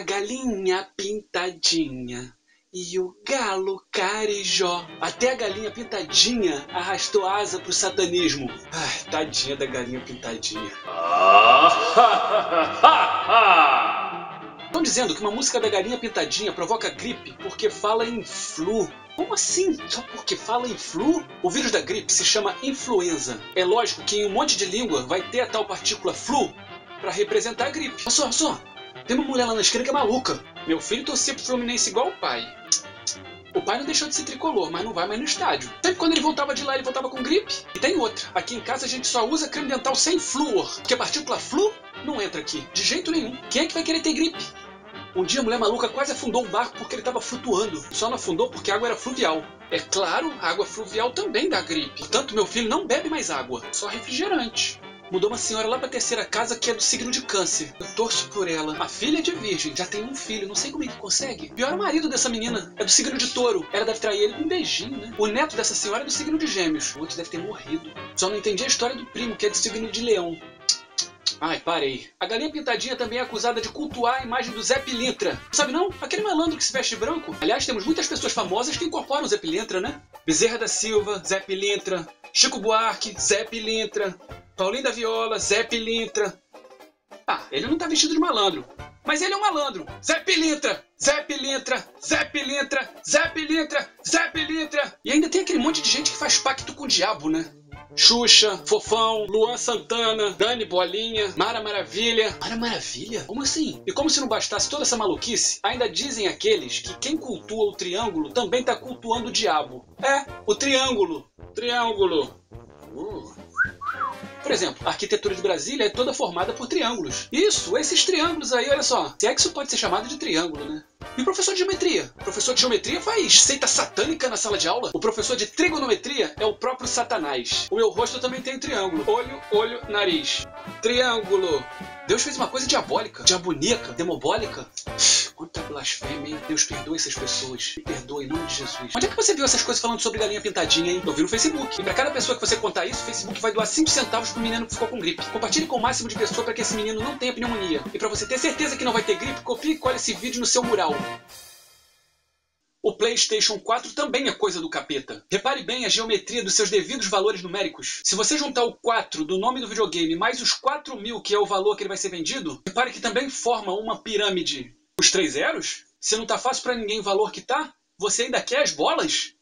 A galinha pintadinha e o galo carijó. Até a galinha pintadinha arrastou asa pro satanismo. Ai, tadinha da galinha pintadinha. Estão dizendo que uma música da galinha pintadinha provoca gripe porque fala em flu. Como assim? Só porque fala em flu? O vírus da gripe se chama influenza. É lógico que em um monte de língua vai ter a tal partícula flu para representar a gripe. Olha só. Tem uma mulher lá na esquina que é maluca. Meu filho torcia pro Fluminense igual o pai. O pai não deixou de ser tricolor, mas não vai mais no estádio. Sempre quando ele voltava de lá, ele voltava com gripe. E tem outra. Aqui em casa a gente só usa creme dental sem flúor. Porque a partícula flu não entra aqui. De jeito nenhum. Quem é que vai querer ter gripe? Um dia a mulher maluca quase afundou um barco porque ele estava flutuando. Só não afundou porque a água era fluvial. É claro, a água fluvial também dá gripe. Portanto, meu filho não bebe mais água, só refrigerante. Mudou uma senhora lá pra terceira casa que é do signo de câncer. Eu torço por ela. A filha é de virgem, já tem um filho, não sei como é que consegue. Pior o marido dessa menina, é do signo de touro. Ela deve trair ele com um beijinho, né? O neto dessa senhora é do signo de gêmeos. O outro deve ter morrido. Só não entendi a história do primo, que é do signo de leão. Ai, parei. A galinha pintadinha também é acusada de cultuar a imagem do Zé Pilintra. Sabe não? Aquele malandro que se veste branco. Aliás, temos muitas pessoas famosas que incorporam o Zé Pilintra, né? Bezerra da Silva, Zé Pilintra. Chico Buarque, Zé Pilintra. Paulinho da Viola, Zé Pilintra. Ah, ele não tá vestido de malandro. Mas ele é um malandro. Zé Pilintra, Zé Pilintra, Zé Pilintra, Zé Pilintra, Zé Pilintra. E ainda tem aquele monte de gente que faz pacto com o diabo, né? Xuxa, Fofão, Luan Santana, Dani Bolinha, Mara Maravilha. Mara Maravilha? Como assim? E como se não bastasse toda essa maluquice, ainda dizem aqueles que quem cultua o triângulo também tá cultuando o diabo. É, o triângulo. Triângulo. Uh. Por exemplo, a arquitetura de Brasília é toda formada por triângulos. Isso, esses triângulos aí, olha só. Se é que isso pode ser chamado de triângulo, né? E o professor de geometria? O professor de geometria faz seita satânica na sala de aula? O professor de trigonometria é o próprio Satanás. O meu rosto também tem triângulo. Olho, olho, nariz. Triângulo. Deus fez uma coisa diabólica, diabonica, demobólica. Quanta blasfêmia, hein? Deus perdoe essas pessoas. Me perdoe em nome de Jesus. Onde é que você viu essas coisas falando sobre galinha pintadinha, hein? Eu vi no Facebook. E pra cada pessoa que você contar isso, o Facebook vai doar 5 centavos pro menino que ficou com gripe. Compartilhe com o máximo de pessoas para que esse menino não tenha pneumonia. E para você ter certeza que não vai ter gripe, copie e colhe esse vídeo no seu mural. O PlayStation 4 também é coisa do capeta. Repare bem a geometria dos seus devidos valores numéricos. Se você juntar o 4 do nome do videogame mais os 4 mil, que é o valor que ele vai ser vendido, repare que também forma uma pirâmide. Os três zeros? Se não tá fácil para ninguém o valor que tá, você ainda quer as bolas?